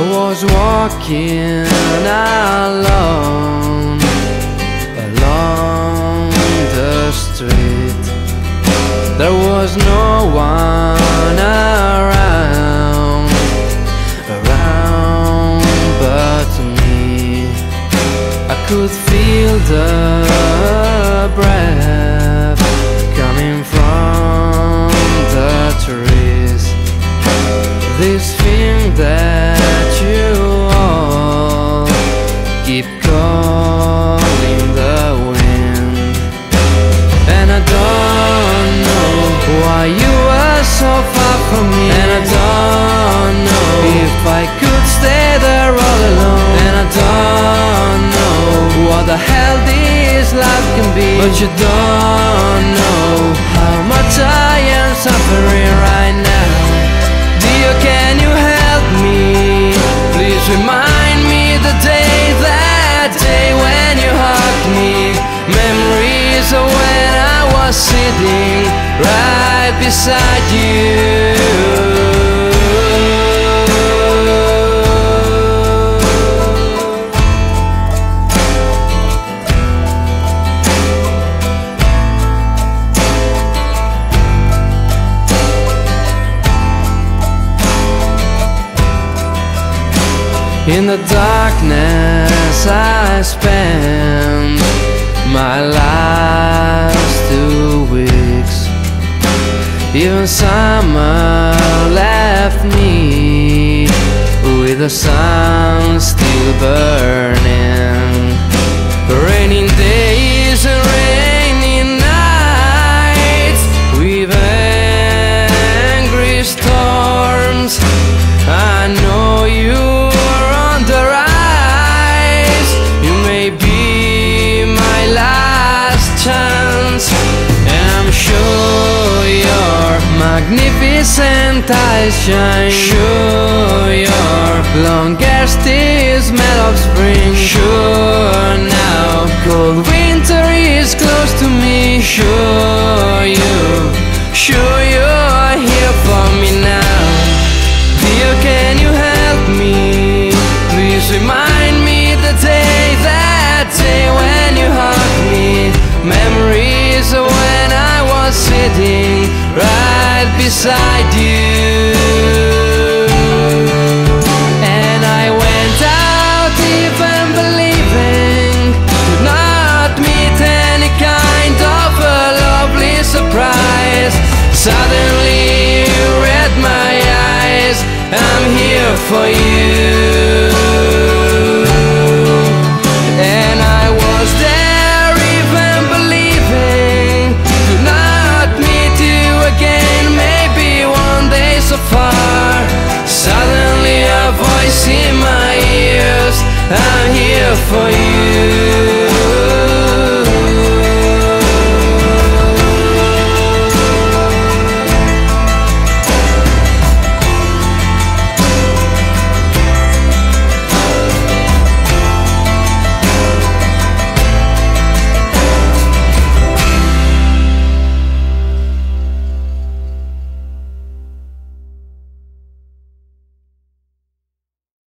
I was walking alone along the street. There was no one around, around but me. I could feel the breath coming from the trees. This this life can be, but you don't know how much I am suffering right now. Dear, can you help me? Please remind me the day, that day when you hugged me. Memories of when I was sitting right beside you. In the darkness I spent my last two weeks. Even summer left me with the sun still burning. Raining days and rainy nights With angry storms. I know chance. And I'm sure your magnificent eyes shine. Sure your long hair still smell of spring. Sure now cold winter is close to me. Sure sitting right beside you. And I went out even believing to not meet any kind of a lovely surprise. Suddenly you read my eyes. I'm here for voice in my ears. I'm here for you.